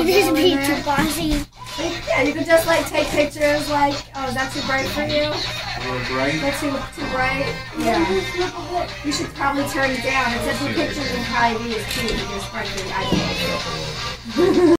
You this be too bossy. Yeah, you could just like take pictures like, oh, is that too bright for you? A bright. That's too, too bright? Yeah. You should probably turn it down. It says the pictures in high V is too It's frankly. the.